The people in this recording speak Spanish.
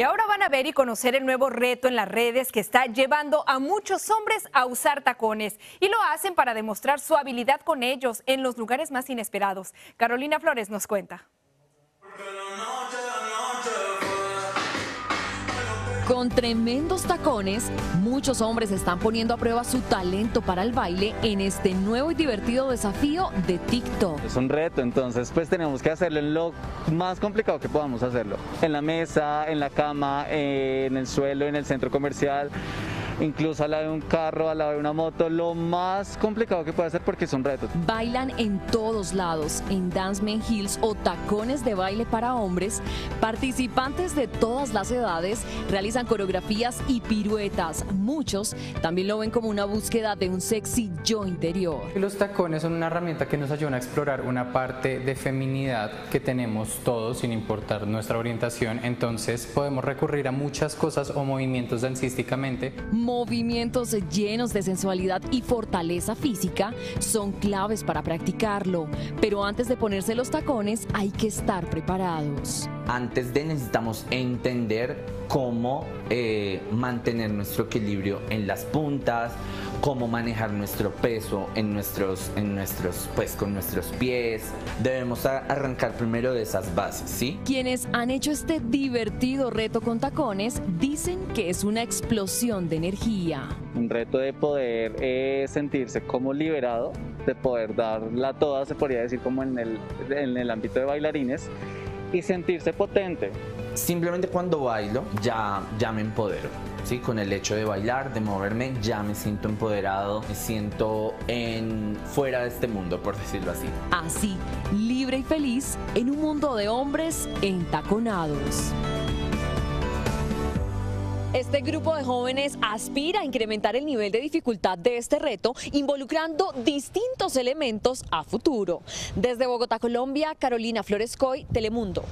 Y ahora van a ver y conocer el nuevo reto en las redes que está llevando a muchos hombres a usar tacones. Y lo hacen para demostrar su habilidad con ellos en los lugares más inesperados. Carolina Flores nos cuenta. Con tremendos tacones, muchos hombres están poniendo a prueba su talento para el baile en este nuevo y divertido desafío de TikTok. Es un reto, entonces pues tenemos que hacerlo en lo más complicado que podamos hacerlo. En la mesa, en la cama, en el suelo, en el centro comercial incluso al lado de un carro, al lado de una moto, lo más complicado que puede hacer porque son retos. Bailan en todos lados, en Dance Men Hills o tacones de baile para hombres. Participantes de todas las edades realizan coreografías y piruetas. Muchos también lo ven como una búsqueda de un sexy yo interior. Los tacones son una herramienta que nos ayuda a explorar una parte de feminidad que tenemos todos sin importar nuestra orientación. Entonces podemos recurrir a muchas cosas o movimientos dancísticamente movimientos llenos de sensualidad y fortaleza física son claves para practicarlo, pero antes de ponerse los tacones hay que estar preparados. Antes de necesitamos entender cómo eh, mantener nuestro equilibrio en las puntas, cómo manejar nuestro peso en nuestros, en nuestros, pues con nuestros pies. Debemos arrancar primero de esas bases, ¿sí? Quienes han hecho este divertido reto con tacones dicen que es una explosión de energía. Un reto de poder eh, sentirse como liberado, de poder darla toda, se podría decir como en el, en el ámbito de bailarines, y sentirse potente. Simplemente cuando bailo ya, ya me empodero. ¿sí? Con el hecho de bailar, de moverme, ya me siento empoderado, me siento en fuera de este mundo, por decirlo así. Así, libre y feliz en un mundo de hombres entaconados. Este grupo de jóvenes aspira a incrementar el nivel de dificultad de este reto, involucrando distintos elementos a futuro. Desde Bogotá, Colombia, Carolina Florescoy, Telemundo.